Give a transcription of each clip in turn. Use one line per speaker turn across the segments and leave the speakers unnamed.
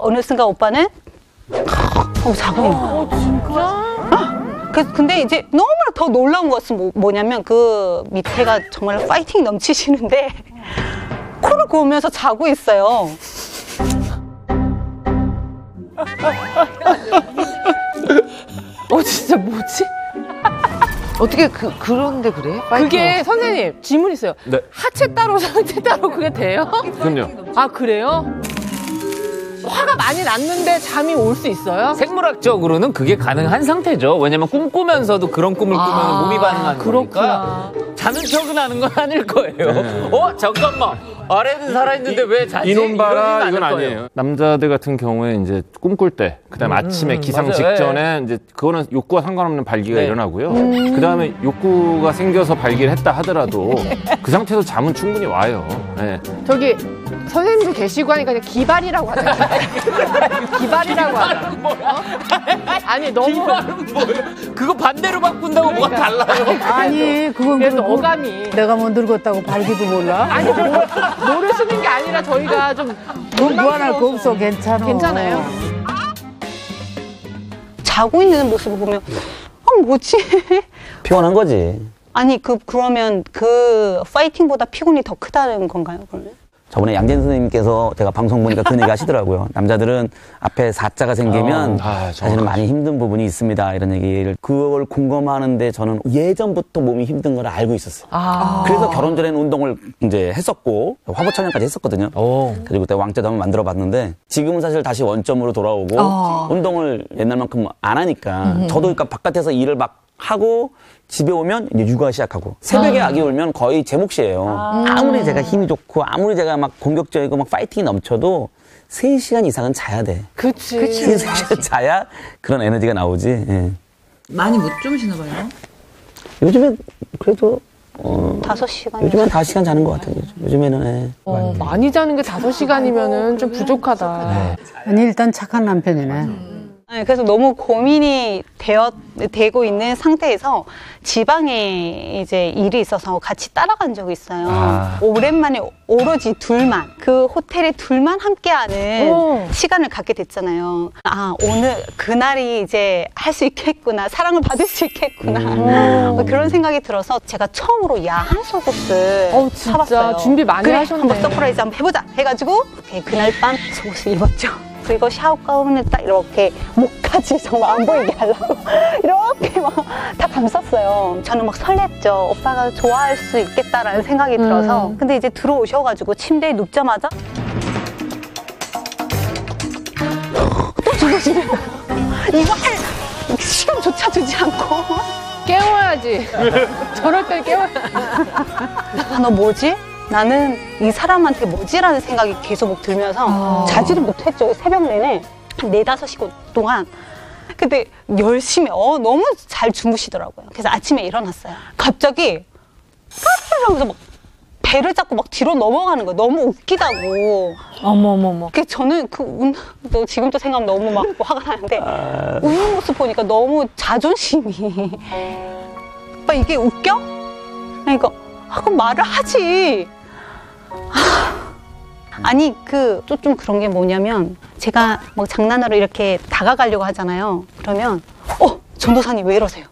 어느 순간 오빠는 하고 자고 있는 거야. 진짜? 그, 근데 이제 너무 더 놀라운 것은 뭐, 뭐냐면 그 밑에가 정말 파이팅 넘치시는데 코를 고으면서 자고 있어요.
어 진짜 뭐지?
어떻게 그 그런데 그래? 파이팅
그게 선생님 질문 있어요.
네.
하체 따로 상체 따로 그게 돼요?
그럼요.
아 그래요? 화가 많이 났는데 잠이 올 수 있어요?
생물학적으로는 그게 가능한 상태죠. 왜냐면 꿈꾸면서도 그런 꿈을 꾸면 몸이 반응하는 거니까.
그렇구나.
자는 척은 하는 건 아닐 거예요. 어 잠깐만 아래는 살아있는데 왜 자지?
이놈 봐라 이건
않을 거예요.
아니에요. 남자들 같은 경우에 이제 꿈꿀 때, 그다음 에 아침에 기상
맞아요.
직전에 이제 그거는 욕구와 상관없는 발기가
네.
일어나고요. 그다음에 욕구가 생겨서 발기를 했다 하더라도 그 상태에서 잠은 충분히 와요. 네.
저기 선생님도 계시고 하니까 그냥 기발이라고 하잖아요. 기발이라고 하잖아. 어? 아니 너무
기발은 뭐예요? 그거 반대로 바꾼다고 뭐가 달라요?
아니 그건
그래서
그래도
어감이
내가 뭐 늙었다고 발기도 몰라?
아니 모- 모르시는 게 아니라 저희가
좀뭐 무한할 거 없어 괜찮아
괜찮아요.
자고 있는 모습을 보면 아 뭐지?
피곤한 거지.
아니 그 그러면 그 파이팅보다 피곤이 더 크다는 건가요? 그러면?
저번에 양진 선생님께서 제가 방송 보니까 그런 얘기 하시더라고요. 남자들은 앞에 사자가 생기면
아, 아,
사실은. 많이 힘든 부분이 있습니다. 이런 얘기를 그걸 공감하는데 저는 예전부터 몸이 힘든 걸 알고 있었어요.
아.
그래서 결혼 전에는 운동을 이제 했었고 화보 촬영까지 했었거든요.
오.
그리고 그때 왕자도 한번 만들어 봤는데 지금은 사실 다시 원점으로 돌아오고 운동을 옛날만큼 안 하니까 저도 그러니까 바깥에서 일을 막 하고 집에 오면 이제 육아 시작하고 새벽에 아. 기 울면 거의 제 몫이에요. 아. 무리 제가 힘이 좋고 아무리 제가 막 공격적이고 막 파이팅이 넘쳐도 3시간 이상은 자야 돼.
그치.
3시간 자야 그런 에너지가 나오지. 예.
많이 못 주무시나 봐요.
요즘에 그래도 어,
다섯 시간.
요즘엔 5시간 자는 것 같아요. 요즘. 요즘에는 예.
어, 많이 자는 게 다섯 시간이면은 좀 부족하다.
아니 일단 착한 남편이네
네, 그래서 너무 고민이 되어 되고 있는 상태에서 지방에 이제 일이 있어서 같이 따라간 적이 있어요.
아.
오랜만에 오로지 둘만 그 호텔에 둘만 함께하는
어.
시간을 갖게 됐잖아요. 아 오늘 그날이 이제 할 수 있겠구나, 사랑을 받을 수 있겠구나 뭐 그런 생각이 들어서 제가 처음으로 야한 속옷을
진짜
사봤어요.
준비 많이
그래,
하셨네.
한번 surprise 한번 해보자 해가지고 네, 그날 밤 속옷을 입었죠. 그리고 샤워 가운을 딱 이렇게 목까지 정말 안 보이게 하려고 이렇게 막 다 감쌌어요. 저는 막 설렜죠. 오빠가 좋아할 수 있겠다라는 생각이 들어서. 근데 이제 들어오셔가지고 침대에 눕자마자 또 이거 할 시간조차 주지 않고
깨워야지. 저럴 때 깨워야지.
아, 너 뭐지? 나는 이 사람한테 뭐지라는 생각이 계속 들면서 자지를 못했죠. 새벽 내내 네 다섯 시간 동안. 근데 열심히, 어, 너무 잘 주무시더라고요. 그래서 아침에 일어났어요. 갑자기 까르르 하면서 막 배를 잡고 막 뒤로 넘어가는 거예요. 너무 웃기다고.
어머머머.
그 저는 그 운, 너 지금도 생각하면 너무 막 화가 나는데 웃는 모습 보니까 너무 자존심이 오빠 이게 웃겨? 그러니까 아, 그럼 말을 하지. 아, 아니 그또좀 그런 게 뭐냐면 제가 뭐 장난으로 이렇게 다가가려고 하잖아요. 그러면 어 전도사님 왜 이러세요?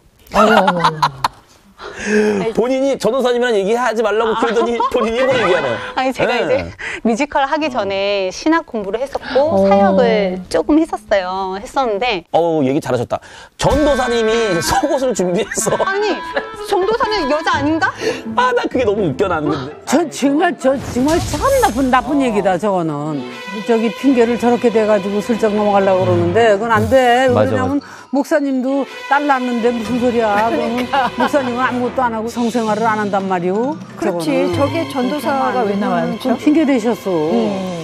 본인이 전도사님이랑 얘기하지 말라고 그러더니 본인이 입으로 얘기하네요.
아니 제가
네.
이제 뮤지컬 하기 전에 신학 공부를 했었고 사역을 조금 했었어요. 했었는데
어우 얘기 잘하셨다. 전도사님이 속옷을 준비해서
아니 전도사는 여자 아닌가?
아 나 그게 너무 웃겨 나는 근데.
저 정말 저 정말 참 나쁜 나쁜 얘기다 저거는 저기 핑계를 저렇게 대가지고 슬쩍 넘어가려고 그러는데 그건 안 돼
맞아,
왜냐면 목사님도 딸 낳는데 무슨 소리야 그러면 목사님은 아무것도 안 하고 성생활을 안 한단 말이오
그렇지. 저게 전도사가 왜 나와요?
좀 핑계 대셨어
음.